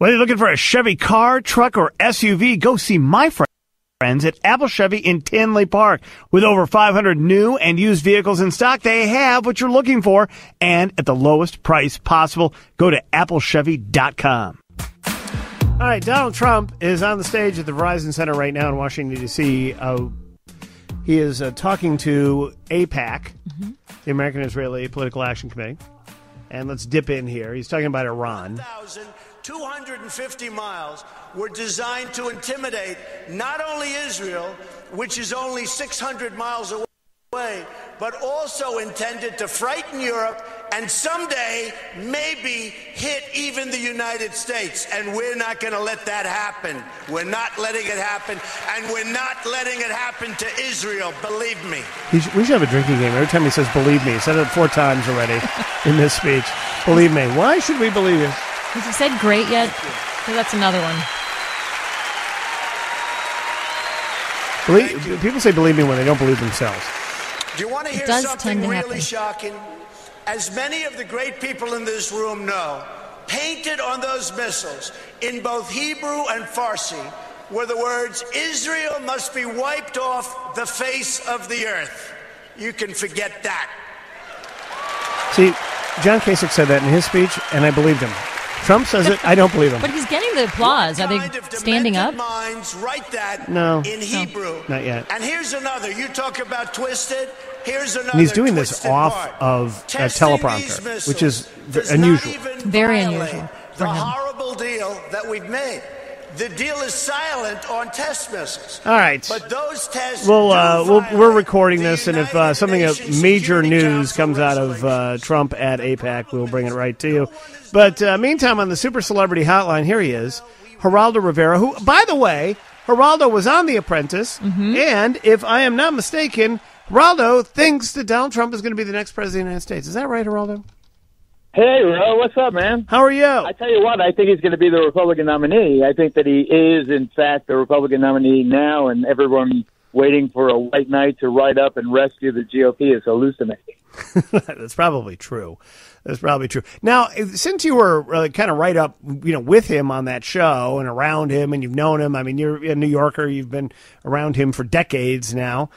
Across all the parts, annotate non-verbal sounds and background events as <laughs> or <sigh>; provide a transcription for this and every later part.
Whether you're looking for a Chevy car, truck, or SUV, go see my friends at Apple Chevy in Tinley Park. With over 500 new and used vehicles in stock, they have what you're looking for and at the lowest price possible. Go to applechevy.com. All right, Donald Trump is on the stage at the Verizon Center right now in Washington, D.C. Uh, he is uh, talking to AIPAC, mm-hmm. the American Israeli Political Action Committee. And let's dip in here. He's talking about Iran. 1, 250 miles were designed to intimidate not only Israel, which is only 600 miles away, but also intended to frighten Europe and someday maybe hit even the United States. And we're not going to let that happen. We're not letting it happen. And we're not letting it happen to Israel, believe me. We should have a drinking game. Every time he says believe me, he said it four times already <laughs> in this speech. Believe me. Why should we believe you? Has he said great yet? Because that's another one. Believe, people say believe me when they don't believe themselves. Do you want to hear something really shocking? As many of the great people in this room know, painted on those missiles in both Hebrew and Farsi were the words, Israel must be wiped off the face of the earth. You can forget that. See, John Kasich said that in his speech, and I believed him. Trump says it. I don't believe him. But he's getting the applause. Are they standing up? Minds write that no. in Hebrew. Not yet. And here's another. You talk about twisted. Here's another. And he's doing this off part. of a teleprompter, which is unusual. Very unusual. The horrible deal that we've made. The deal is silent on test missiles. All right. But those tests. Well, uh, we we are recording this, and if uh, something of major news comes out of uh, Trump at AIPAC, we'll bring it right to you. But uh, meantime, on the super celebrity hotline, here he is, Geraldo Rivera, who, by the way, Geraldo was on The Apprentice, mm-hmm. and if I am not mistaken, Geraldo thinks that Donald Trump is going to be the next president of the United States. Is that right, Geraldo? Hey, Roe, what's up, man? How are you? I tell you what, I think he's going to be the Republican nominee. I think that he is, in fact, the Republican nominee now, and everyone waiting for a white knight to ride up and rescue the GOP is hallucinating. <laughs> <laughs> That's probably true. That's probably true. Now, since you were uh, kind of right up, you know, with him on that show and around him, and you've known him. I mean, you're a New Yorker. You've been around him for decades now.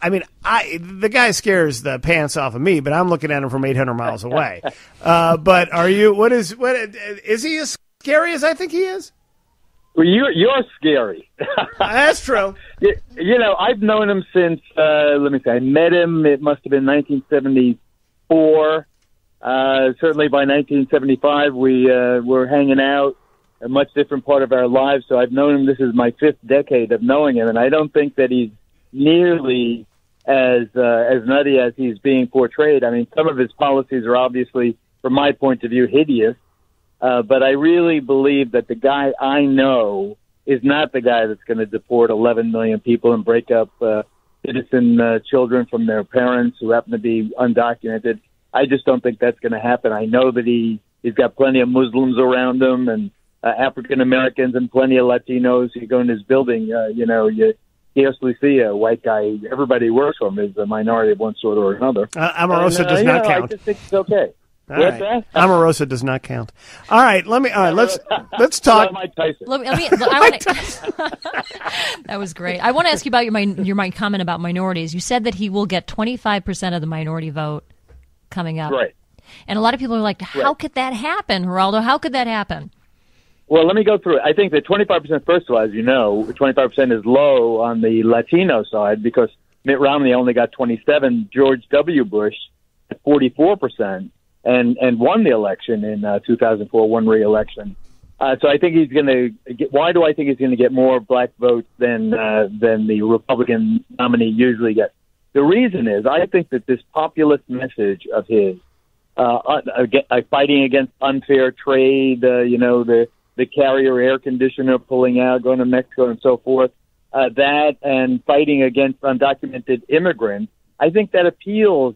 I mean, I the guy scares the pants off of me, but I'm looking at him from 800 miles <laughs> away. uh, but are you? What is? What is he as scary as I think he is? Well, you're you're scary. That's true. <laughs> you, you, know, I've known him since. Uh, let me say, I met him. It must have been 1974. Uh, certainly by 1975, we uh, were hanging out. A much different part of our lives. So I've known him. This is my fifth decade of knowing him, and I don't think that he's nearly as uh, as nutty as he's being portrayed. I mean, some of his policies are obviously, from my point of view, hideous. Uh, but I really believe that the guy I know is not the guy that's going to deport 11 million people and break up uh, citizen uh, children from their parents who happen to be undocumented. I just don't think that's going to happen. I know that he he's got plenty of Muslims around him and uh, African Americans and plenty of Latinos. You go in his building, uh, you know, you scarcely see a white guy. Everybody works for him is a minority of one sort or another. Uh, Omarosa and, uh, does not know, count. I just think it's okay. <laughs> All right. Omarosa does not count. All right, let me. All right, let's <laughs> let's talk. Let me. Let me I wanna, <laughs> that was great. I want to ask you about your your my comment about minorities. You said that he will get twenty five percent of the minority vote coming up. Right. And a lot of people are like, "How right. could that happen, Geraldo? How could that happen?" Well, let me go through it. I think that 25%, first of all, as you know, 25% is low on the Latino side because Mitt Romney only got 27, George W. Bush at 44%, and, and won the election in uh, 2004, won re-election. Uh, so I think he's going to get, why do I think he's going to get more black votes than, uh, than the Republican nominee usually gets? The reason is I think that this populist message of his, uh, uh, uh fighting against unfair trade, uh, you know, the, the Carrier air conditioner pulling out, going to Mexico and so forth. Uh, that and fighting against undocumented immigrants, I think that appeals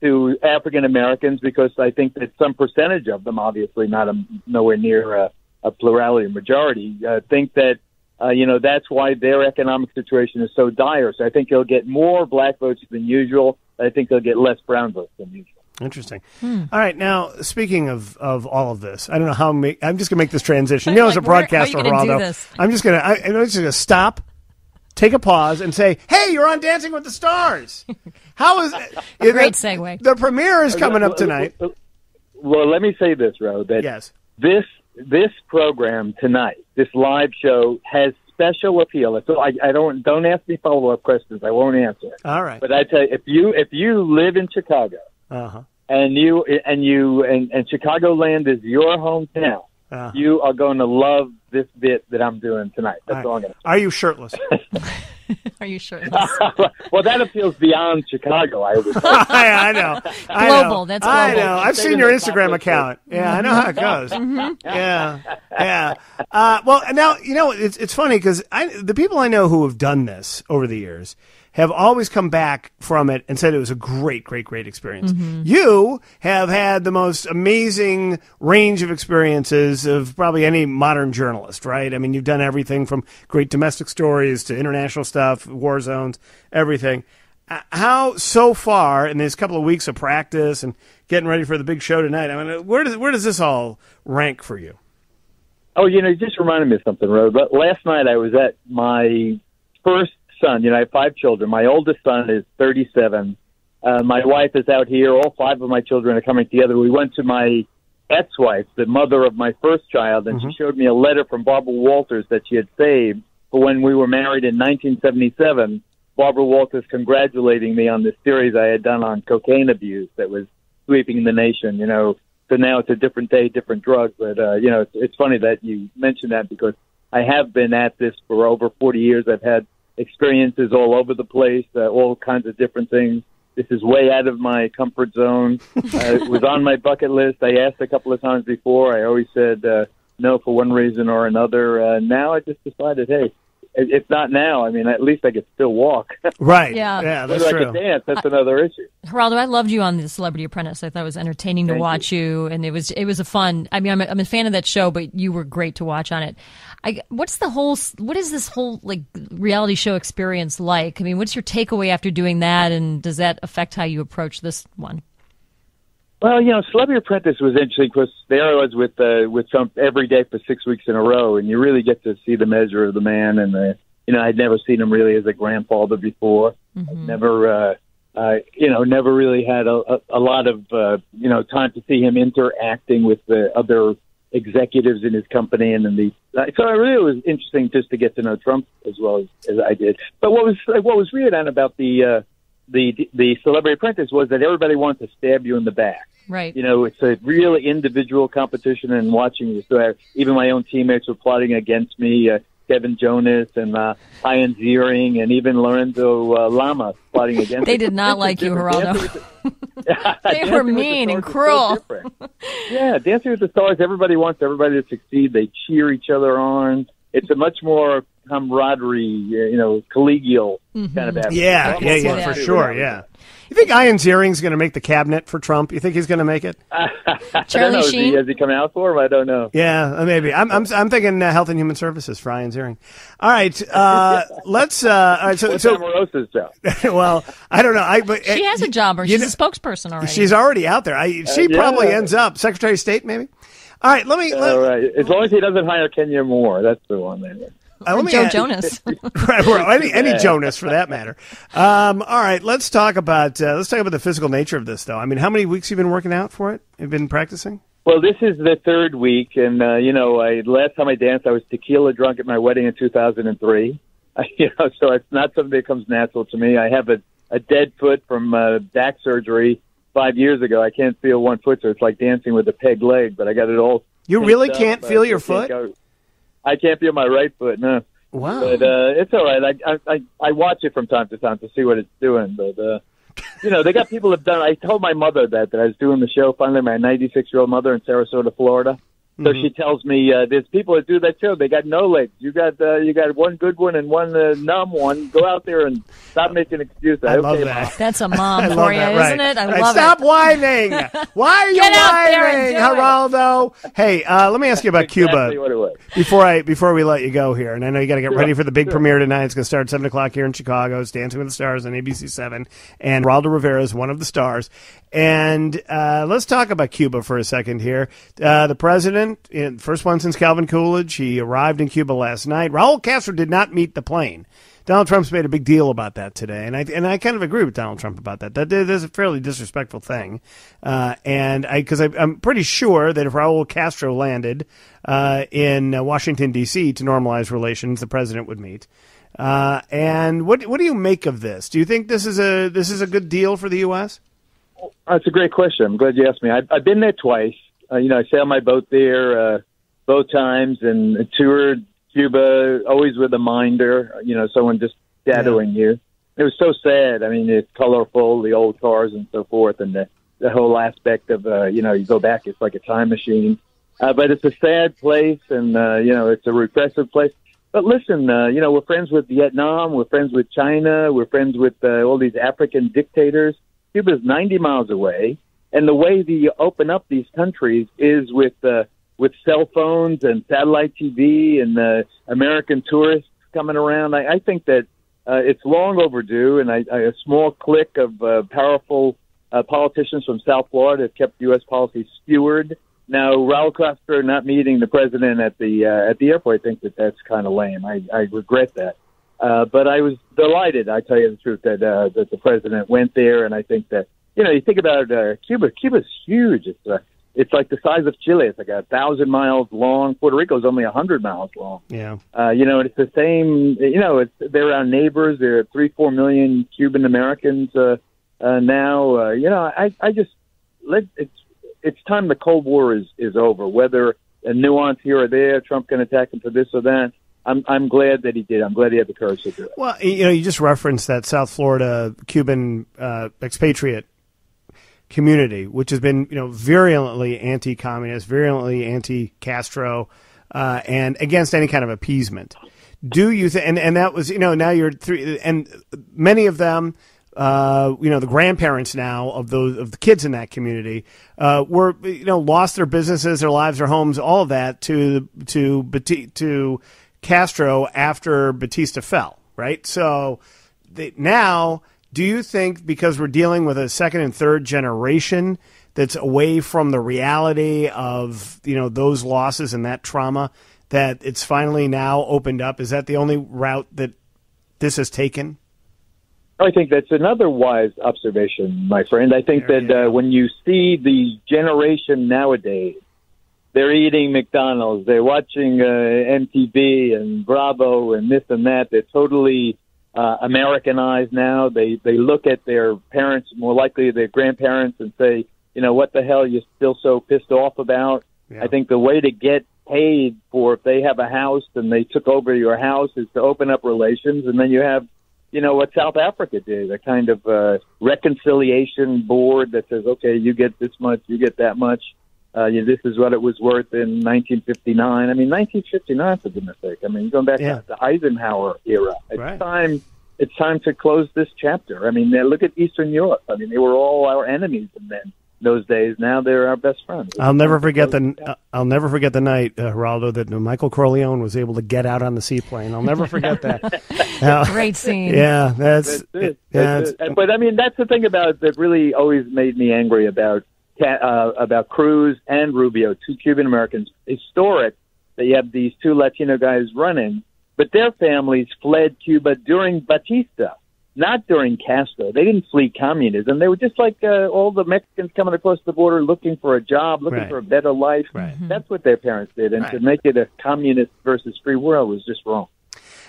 to African Americans because I think that some percentage of them, obviously not a, nowhere near a, a plurality or majority, uh, think that uh, you know that's why their economic situation is so dire. So I think they'll get more black votes than usual. I think they'll get less brown votes than usual. Interesting. Hmm. All right, now speaking of, of all of this, I don't know how. Ma- I'm just gonna make this transition. You know, as a Like, where- how broadcaster, you Geraldo. I'm just gonna. I, I'm just gonna stop, take a pause, and say, "Hey, you're on Dancing with the Stars." <laughs> How is it? Great the, segue. The premiere is coming up tonight. Well, let me say this, Roe, that Yes. this this program tonight, this live show, has special appeal. So I, I don't don't ask me follow up questions. I won't answer. All right. But I tell you, if you if you live in Chicago Uh huh. and you and you and, and Chicagoland is your hometown, Uh-huh. you are going to love this bit that I'm doing tonight. That's all I'm going to Are you shirtless? <laughs> Are you sure? <laughs> well, that appeals beyond Chicago. I would. <laughs> I, I know. I Global, Know. that's I know. I've seen your Instagram account. Yeah, I know how it goes. Mm-hmm. Yeah, yeah. Uh, well, now you know it's it's funny because I the people I know who have done this over the years have always come back from it and said it was a great, great, great experience. Mm-hmm. You have had the most amazing range of experiences of probably any modern journalist, right? I mean, you've done everything from great domestic stories to international stuff, war zones, everything. Uh, How so far in these couple of weeks of practice and getting ready for the big show tonight? I mean, where does where does this all rank for you? Oh, you know, you just reminded me of something, Rod. But last night I was at my first son. You know, I have five children. My oldest son is 37. Uh, my wife is out here. All five of my children are coming together. We went to my ex-wife, the mother of my first child, and she showed me a letter from Barbara Walters that she had saved for when we were married in 1977. Barbara Walters congratulating me on this series I had done on cocaine abuse that was sweeping the nation. You know, so now it's a different day, different drug. But uh, you know, it's, it's funny that you mentioned that because I have been at this for over 40 years. I've had experiences all over the place, uh, all kinds of different things. This is way out of my comfort zone. <laughs> uh, it was on my bucket list. I asked a couple of times before. I always said uh, no for one reason or another. Uh, now I just decided, hey, if if not now, I mean, at least I could still walk. <laughs> Right. Yeah. Yeah, that's Whether I could dance, that's another issue. Geraldo, I loved you on the Celebrity Apprentice. I thought it was entertaining to Thank watch you. and it was it was a fun. I mean, I'm a, I'm a fan of that show, but you were great to watch on it. I, what's the whole? What is this whole like reality show experience like? I mean, what's your takeaway after doing that, and does that affect how you approach this one? Well, you know, Celebrity Apprentice was interesting because there I was with uh, with Trump every day for six weeks in a row, and you really get to see the measure of the man. And the, you know, I'd never seen him really as a grandfather before. I'd never, uh, uh, you know, never really had a, a, a lot of uh, you know time to see him interacting with the other executives in his company, and then the so it really was interesting just to get to know Trump as well as, as I did. But what was what was weird on about the uh, the the Celebrity Apprentice was that everybody wanted to stab you in the back Right. you know, it's a really individual competition and watching this. So I, even my own teammates were plotting against me, uh, Kevin Jonas and uh, Ian Ziering and even Lorenzo uh, Lama plotting against me. They did not like you. Geraldo. <laughs> <laughs> They were mean and is so cruel. yeah, Dancing with the Stars, everybody wants everybody to succeed. They cheer each other on. It's a much more camaraderie, you know, collegial Mm-hmm. kind of atmosphere. Yeah, I'm yeah, yeah, for for sure. Yeah. You think Ian Ziering's going to make the cabinet for Trump? You think he's going to make it? <laughs> I don't Charlie know. Is Sheen? he, has he come out for him? I don't know. Yeah, uh, maybe. I'm I'm I'm thinking uh, Health and Human Services for Ian Ziering. All right, uh, <laughs> let's. Uh, all right, so, What's so Omarosa's job? <laughs> well, I don't know. I but She has a job, or you she's a spokesperson already. She's already out there. I, she yeah. probably ends up Secretary of State, maybe. All right, let me let, All right. As long as he doesn't hire Kenya Moore, that's the one. There. Uh, let me Joe ask- Jonas. <laughs> right, or any <laughs> any Jonas for that matter. Um, all right, let's talk about uh, let's talk about the physical nature of this, though. I mean, how many weeks you been working out for it? You've been practicing. Well, this is the third week, and uh, you know, I last time I danced, I was tequila drunk at my wedding in 2003. <laughs> you know, so it's not something that comes natural to me. I have a a dead foot from uh, back surgery five years ago. I can't feel one foot, so it's like dancing with a peg leg. But I got it all. You really can't up. feel I your can't foot? I can't feel my right foot. No. Wow. But uh, it's all right. I, I I I watch it from time to time to see what it's doing. But uh, you know, they got people have done. I told my mother that that I was doing the show. Finally, my 96 year old mother in Sarasota, Florida. So she tells me uh, there's people that do that too. They got no legs. You got uh, you got one good one and one uh, numb one. Go out there and stop making excuses. I love Okay, that. Mom. That's a <laughs> mom love for you, that, isn't it? I Right, love Stop it. whining. <laughs> Why are you Get out there and whining. Geraldo? Hey, uh, let me ask you about Exactly Cuba what it was. before I before we let you go here. And I know you got to get ready for the big premiere tonight. It's going to start at seven o'clock here in Chicago. It's Dancing with the Stars on ABC Seven, and Geraldo Rivera is one of the stars. And uh, let's talk about Cuba for a second here. Uh, the president, uh, first one since Calvin Coolidge, he arrived in Cuba last night. Raul Castro did not meet the plane. Donald Trump's made a big deal about that today, and I and I kind of agree with Donald Trump about that. That is a fairly disrespectful thing, uh, and I because I'm pretty sure that if Raul Castro landed uh, in uh, Washington D.C. to normalize relations, the president would meet. Uh, and what what do you make of this? Do you think this is a this is a good deal for the U.S.? That's a great question. I'm glad you asked me. I've, I've been there twice. Uh, you know, I sailed my boat there uh, both times and toured Cuba, always with a minder. You know, someone just shadowing you. It was so sad. I mean, it's colorful, the old cars and so forth, and the the whole aspect of uh, you know, you go back, it's like a time machine. Uh, but it's a sad place, and uh, you know, it's a repressive place. But listen, uh, you know, we're friends with Vietnam, we're friends with China, we're friends with uh, all these African dictators. Cuba's 90 miles away, and the way they open up these countries is with uh, with cell phones and satellite TV and uh, American tourists coming around. I, I think that uh, it's long overdue, and I, I, a small clique of uh, powerful uh, politicians from South Florida have kept U.S. policy skewered. Now, Raul Castro not meeting the president at the uh, at the airport, I think that that's kind of lame. I, I regret that. Uh, but I was delighted, I tell you the truth, that uh, that the president went there, and I think that you know you think about uh, Cuba. Cuba's huge. It's uh, it's like the size of Chile. It's like a thousand miles long. Puerto Rico's only a hundred miles long. Yeah. Uh, you know, it's the same. You know, it's they're our neighbors. There are three, four million Cuban Americans uh, uh, now. Uh, you know, I, I just let it's it's time the Cold War is is over. Whether a nuance here or there, Trump can attack him for this or that. I'm I'm glad that he did. I'm glad he had the courage to do it. Well, you know, you just referenced that South Florida Cuban uh, expatriate community, which has been, you know, virulently anti-communist, virulently anti-Castro, uh, and against any kind of appeasement. Do you think? And and that was, you know, now you're three, and many of them. Uh, you know the grandparents now of those of the kids in that community uh, were you know lost their businesses, their lives, their homes, all of that to to to Castro after Batista fell, right? So they, now, do you think because we're dealing with a second and third generation that's away from the reality of you know those losses and that trauma that it's finally now opened up? Is that the only route that this has taken? I think that's another wise observation, my friend. I think There that uh, when you see the generation nowadays, they're eating McDonald's, they're watching uh, MTV and Bravo and this and that. They're totally uh, Americanized now. They they look at their parents, more likely their grandparents, and say, you know, what the hell you're still so pissed off about? Yeah. I think the way to get paid for if they have a house and they took over your house is to open up relations, and then you have you know what South Africa did, a kind of uh, reconciliation board that says, okay, you get this much, you get that much. Uh, you, know, this is what it was worth in 1959. I mean, 1959 for goodness sake. I mean, going back Yeah. to the Eisenhower era. It's Right. time. It's time to close this chapter. I mean, uh, look at Eastern Europe. I mean, they were all our enemies in then those days. Now they're our best friends. I'll never It's time to forget close the I'll never forget the night, uh, Geraldo, that Michael Corleone was able to get out on the seaplane. I'll never forget that. <laughs> Now- Great scene. yeah, that's, That's it. yeah, That's it's- it. But I mean, that's the thing about that really always made me angry about Ca- uh, about Cruz and Rubio, two Cuban Americans. Historic that you have these two Latino guys running, but their families fled Cuba during Batista, not during Castro. They didn't flee communism. They were just like uh, all the Mexicans coming across the border looking for a job, looking Right. for a better life. Right. That's what their parents did, and to make it a communist versus free world was just wrong.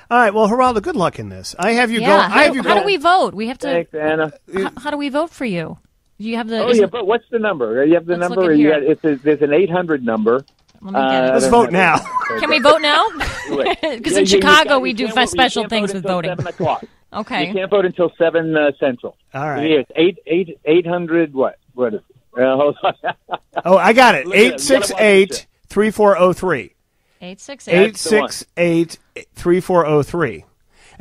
All right, well, Geraldo, good luck in this. I have you Yeah. go. how, I have you how go. do we vote? We have to. Thanks, Anna. How, how do we vote for you? Do you have the? Oh is- yeah, but what's the number? You have the Let's number. or you here. got, it's a, there's an 800 number. Let me get Uh, it. Let's I vote now. <laughs> Can we vote now? Because <laughs> in you- you Chicago can't- we do vote- special things with voting. Seven o'clock. <laughs> Okay. You can't vote until seven uh, central. All right. Here, it's eight eight eight hundred. What? What is? It? Uh, hold on. Oh, I got it. Look at it. You gotta watch 868 3403. 868. 868 3403.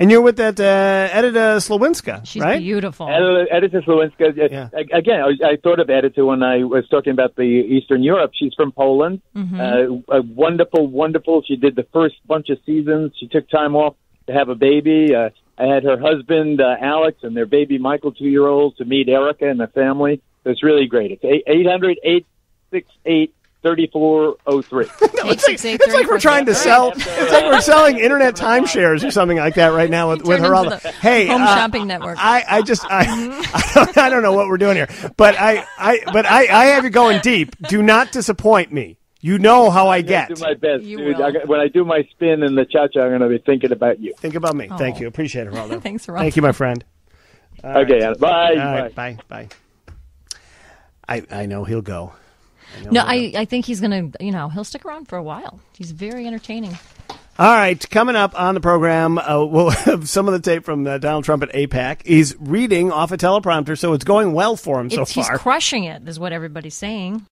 And you're with that uh, Edyta Sliwinska, She's right? beautiful. Edyta Edyta Sliwinska. Yeah. Again, I, I thought of Edyta when I was talking about the Eastern Europe. She's from Poland. Mm-hmm. Uh, uh, wonderful, wonderful. She did the first bunch of seasons. She took time off to have a baby. Uh, I had her husband uh, Alex and their baby Michael, two year old, to meet Erica and the family. It's really great. It's eight hundred eight six eight thirty four zero three. <laughs> It's like, it's like we're trying to sell. It's like we're selling internet timeshares or something like that right now with, with Turned her. into hey, Home uh, Shopping Network. I, I just I, I, <laughs> don't, I don't know what we're doing here, but I, I but I, I have you going deep. Do not disappoint me. You know how I get. do my best, You dude. will. I, when I do my spin in the cha cha, I'm going to be thinking about you. Think about me. Thank Oh. you. Appreciate it, Roldo. <laughs> Thanks, Roldo. Thank you, my friend. okay, Anna. bye. All bye. right, bye, bye. I I know he'll go. No, I, I think he's going to, you know, he'll stick around for a while. He's very entertaining. All right, coming up on the program, uh, we'll <laughs> have some of the tape from uh, Donald Trump at AIPAC. He's reading off a teleprompter, so it's going well for him so It's, he's far. crushing it, is what everybody's saying.